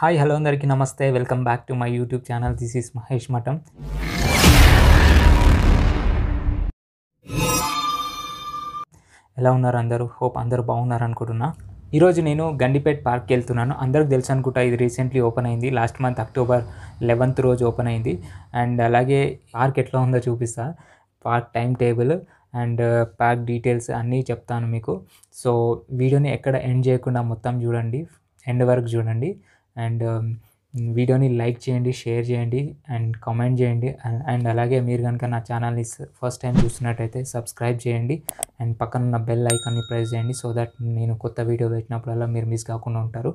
Hi hello అందరికీ నమస్తే. Welcome back to my YouTube channel. This is Mahesh Matham. ఎలా ఉన్నారు అందరూ? హోప్ అందరూ బాగున్నారు అనుకుంటున్నా. ఈరోజు నేను గండిపేట్ పార్క్కి వెళ్తున్నాను. అందరికి తెలుసు అనుకుంటా ఇది రీసెంట్లీ ఓపెన్ అయింది. లాస్ట్ మంత్ అక్టోబర్ లెవెన్త్ రోజు ఓపెన్ అయింది. అండ్ అలాగే పార్క్ ఎట్లా ఉందో చూపిస్తా. Park time table and park details అన్నీ చెప్తాను మీకు. సో వీడియోని ఎక్కడ ఎండ్ చేయకుండా మొత్తం చూడండి. ఎండ్ వరకు చూడండి. అండ్ um, వీడియోని లైక్ చేయండి షేర్ చేయండి అండ్ కామెంట్ చేయండి. అండ్ అలాగే మీరు కనుక నా ఛానల్ని ఫస్ట్ టైం చూస్తున్నట్టయితే సబ్స్క్రైబ్ చేయండి. అండ్ పక్కన ఉన్న బెల్ ఐకాన్ని ప్రెస్ చేయండి సో దట్ నేను కొత్త వీడియో పెట్టినప్పుడల్లా మీరు మిస్ కాకుండా ఉంటారు.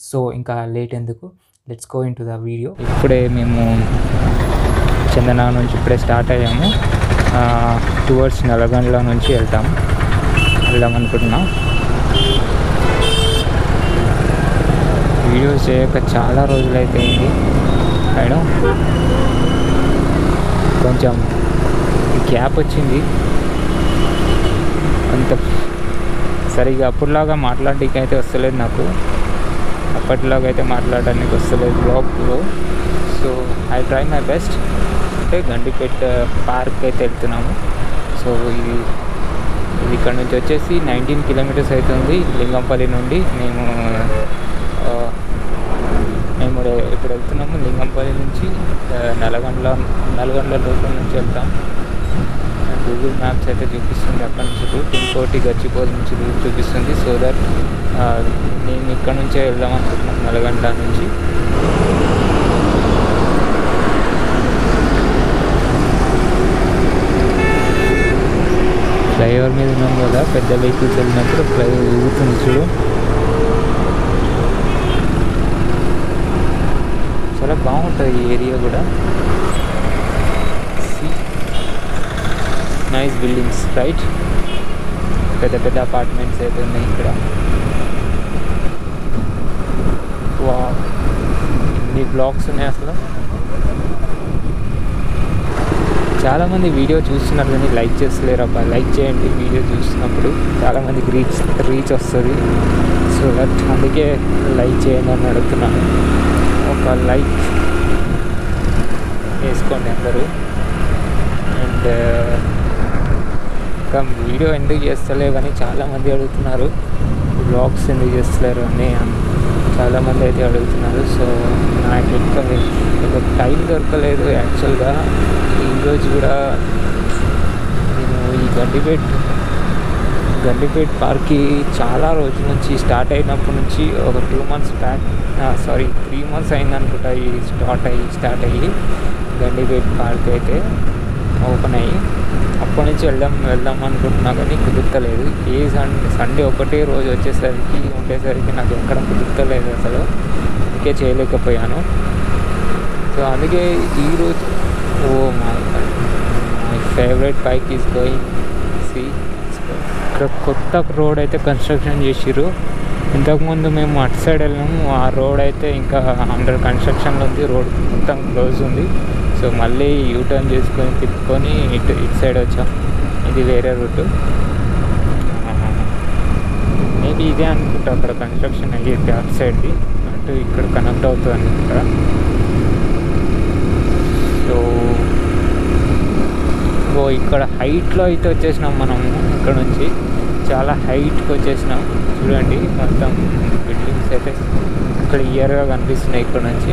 సో ఇంకా లేట్ ఎందుకు? Let's go in to the video. ఇప్పుడే మేము చందన నుంచి ఇప్పుడే స్టార్ట్ అయ్యాము. టువర్డ్స్ నల్గొండల నుంచి వెళ్తాం. వెళ్దాం అనుకుంటున్నాం. వీడియోస్ చేయక చాలా రోజులైతే అయింది అయినా కొంచెం గ్యాప్ వచ్చింది. అంత సరిగా అప్పుడులాగా మాట్లాడడానికి అయితే వస్తలేదు నాకు. అప్పటిలాగా అయితే మాట్లాడడానికి వస్తలేదు బ్లాగ్లో so I try my best. అంటే గండిపేట పార్క్ అయితే వెళ్తున్నాము. సో ఇది ఇది ఇక్కడ నుంచి వచ్చేసి నైన్టీన్ కిలోమీటర్స్ అవుతుంది లింగంపల్లి నుండి. మేము ఇప్పుడు వెళ్తున్నాము లింగంపల్లి నుంచి నల్గొండ నల్గొండ లోపల నుంచి వెళ్తాం. గూగుల్ మ్యాప్స్ అయితే చూపిస్తుంది అక్కడ నుంచి. రూట్ ఇంకోటి నుంచి రూట్ చూపిస్తుంది. సో దట్ నేను ఇక్కడ నుంచే వెళ్దాం అనుకుంటున్నాను నల్గొండ నుంచి. ఫ్లైఓవర్ మీద ఉన్నాం కదా పెద్ద వెహికల్స్ వెళ్ళినప్పుడు ఫ్లై ఊగుతుంది చూడు. చాలా బాగుంటుంది ఈ ఏరియా కూడా. నైస్ బిల్డింగ్స్ రైట్ పెద్ద పెద్ద అపార్ట్మెంట్స్ అయితే ఉన్నాయి ఇక్కడ. వా ఇన్ని బ్లాక్స్ ఉన్నాయి అసలు? చాలామంది వీడియో చూస్తున్నారు కానీ లైక్ చేస్తలేరు అబ్బా లైక్ చేయండి వీడియో చూస్తున్నప్పుడు. చాలామందికి రీచ్ రీచ్ వస్తుంది. సో దట్ అందుకే లైక్ చేయండి అని అడుగుతున్నాను ఒక లైక్ వేసుకోండి అందరూ. అండ్ ఇంకా వీడియో ఎందుకు చేస్తలేవు అని చాలామంది అడుగుతున్నారు. బ్లాగ్స్ ఎందుకు చేస్తలేరు అని చాలామంది అయితే అడుగుతున్నారు. సో నాకు ఇంకా టైం దొరకలేదు యాక్చువల్గా. ఈరోజు కూడా నేను ఈ గండిపేట్ గండిపేట్ పార్క్కి చాలా రోజుల నుంచి స్టార్ట్ అయినప్పటి నుంచి ఒక two months back sorry three months అయింది అనుకుంటా ఈ స్టార్ట్ అయ్యి స్టార్ట్ అయ్యి గండిపేట్ పార్క్ అయితే ఓపెన్ అయ్యి. అప్పటి నుంచి వెళ్దాం వెళ్దాం అనుకుంటున్నా కానీ కుదుర్తలేదు. ఏ సండే సండే ఒకటే రోజు వచ్చేసరికి ఉండేసరికి నాకు ఎక్కడ కుదుర్తలేదు అసలు. అందుకే చేయలేకపోయాను. సో అందుకే ఈరోజు ఓ my my favourite bike is going see. ఇక్కడ కొత్త రోడ్ అయితే కన్స్ట్రక్షన్ చేసిర్రు. ఇంతకుముందు మేము అటు సైడ్ వెళ్ళాము ఆ రోడ్ అయితే ఇంకా అండర్ కన్స్ట్రక్షన్లో ఉంది. రోడ్ మొత్తం క్లోజ్ ఉంది. సో మళ్ళీ యూటర్న్ చేసుకొని తిప్పుకొని ఇటు ఇటు సైడ్ వచ్చాం. ఇది వేరే రూట్ మేబీ ఇదే అనుకుంటా. అక్కడ కన్స్ట్రక్షన్ అయ్యేది అటు సైడ్ది అటు ఇక్కడ కనెక్ట్ అవుతుంది అనుకుంటా సో ఓ ఇక్కడ హైట్లో అయితే వచ్చేసినాం మనం ఇక్కడ నుంచి. చాలా హైట్కి వచ్చేసినాం. చూడండి మొత్తం బిల్డింగ్స్ అయితే క్లియర్గా కనిపిస్తున్నాయి ఇక్కడ నుంచి.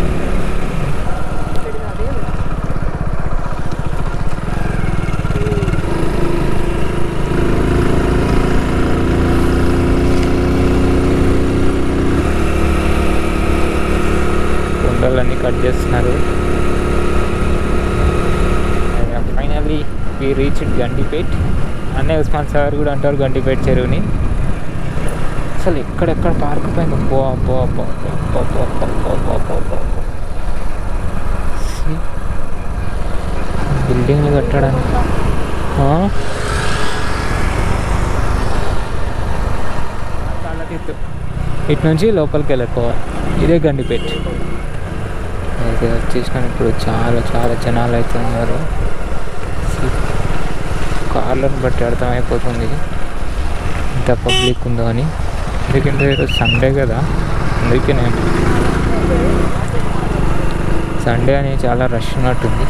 కొండలన్నీ కట్ చేస్తున్నారు. ఫైనల్లీ వీ రీచ్ గండిపేట్ అన్నయ్య ఉస్మాన్ సార్ కూడా అంటారు గండిపేట్ చెరువుని అసలు ఎక్కడెక్కడ పార్క్ పైన బిల్డింగ్లు కట్టడానికి ఇటు నుంచి లోపలికి వెళ్ళిపోవాలి ఇదే గండిపేట్ అయితే వచ్చేసిన ఇప్పుడు చాలా చాలా జనాలు అయితే ఉన్నారు కార్లను బట్టి అర్థమైపోతుంది ఇంత పబ్లిక్ ఉందో అని. ఎందుకంటే ఈరోజు సండే కదా అందుకే నేను సండే అని చాలా రష్ ఉన్నట్టుంది.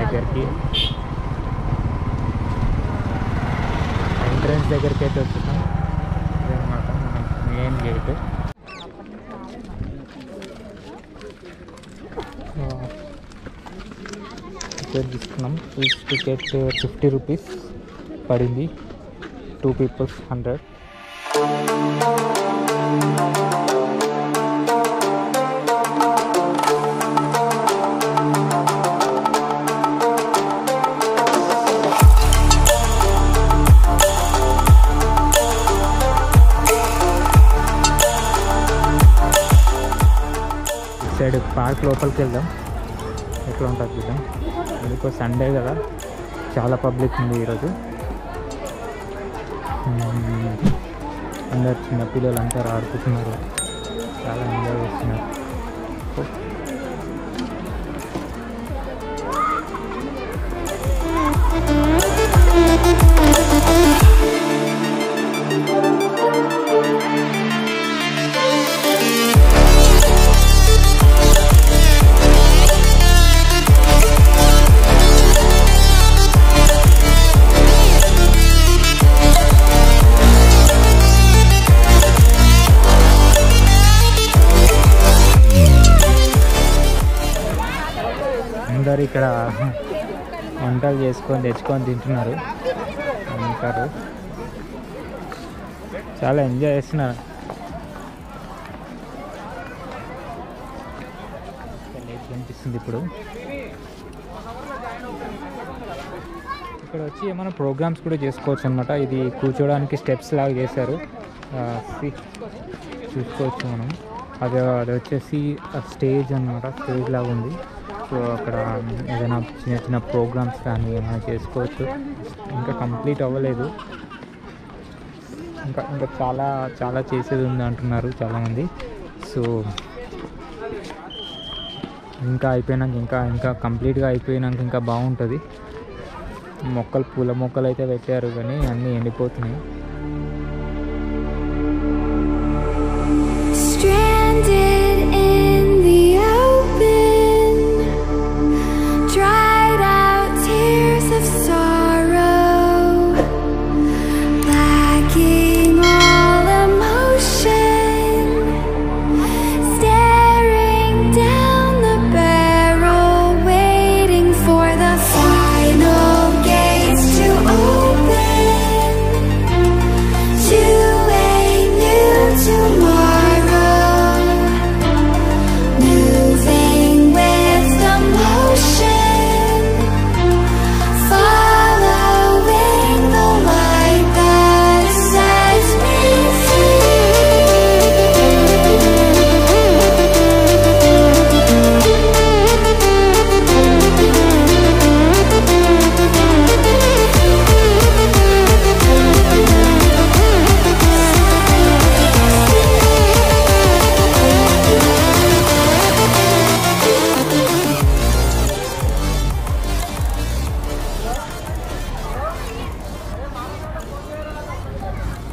దగ్గరికి. ఎంట్రన్స్ దగ్గరికి అయితే వచ్చేసాం. ఇదన్నమాట మనం మెయిన్ గేట్ టికెట్ తీసుకున్నాం ఈచ్ టికెట్ ఫిఫ్టీ రూపీస్ పడింది. Two peoples hundred side park లోపలికి వెళ్దాం. ఎట్లా ఉంటుంది చూద్దాం. ఎందుకో సండే కదా. చాలా పబ్లిక్ ఉంది ఈరోజు. అందరు చిన్నపిల్లలు అంతా ఆడుకుంటున్నారు. చాలా ఎంజాయ్ చేస్తున్నారు. అందరు ఇక్కడ వంటలు చేసుకొని తెచ్చుకొని తింటున్నారు. అంటారు చాలా ఎంజాయ్ చేస్తున్నారు. కనిపిస్తుంది ఇప్పుడు. ఇక్కడ వచ్చి ఏమైనా ప్రోగ్రామ్స్ కూడా చేసుకోవచ్చు అనమాట ఇది కూర్చోడానికి స్టెప్స్ లాగా చేశారు. ఆ, చూసుకోవచ్చు మనం. అది అది వచ్చేసి స్టేజ్ అనమాట స్టేజ్ లాగా ఉంది. సో అక్కడ ఏదైనా చిన్న చిన్న ప్రోగ్రామ్స్ కానీ ఏమైనా చేసుకోవచ్చు. ఇంకా కంప్లీట్ అవ్వలేదు. ఇంకా ఇంకా చాలా చాలా చేసేది ఉంది అంటున్నారు చాలామంది. సో ఇంకా అయిపోయినాక ఇంకా ఇంకా కంప్లీట్గా అయిపోయినాక ఇంకా బాగుంటుంది. మొక్కలు పూల మొక్కలు అయితే పెట్టారు కానీ అన్నీ ఎండిపోతున్నాయి. Stranded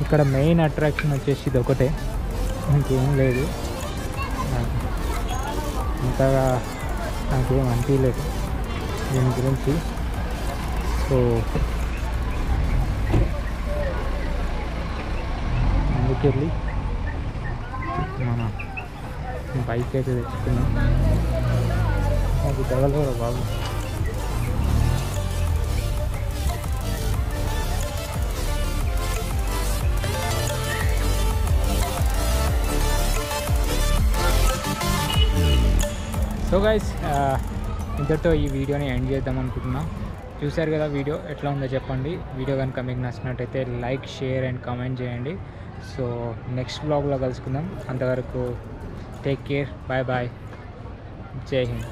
ఇక్కడ మెయిన్ అట్రాక్షన్ వచ్చేసి ఇది ఒకటే. ఇంకేం లేదు. అంతగా నాకేం అనిపించలేదు దీని గురించి. సో అందుకెళ్ళి మన బైక్ అయితే తెచ్చుకున్నాం. అది తగలరా బాబు? సో గైస్ uh, ఇంతటితో ఈ వీడియోని ఎండ్ చేద్దాం అనుకుంటున్నాం. చూశారు కదా వీడియో ఎట్లా ఉందో చెప్పండి. వీడియో కనుక మీకు నచ్చినట్టయితే లైక్ షేర్ అండ్ కామెంట్ చేయండి. సో నెక్స్ట్ బ్లాగ్లో కలుసుకుందాం. అంతవరకు టేక్ కేర్ బాయ్ బాయ్ జై హింద్.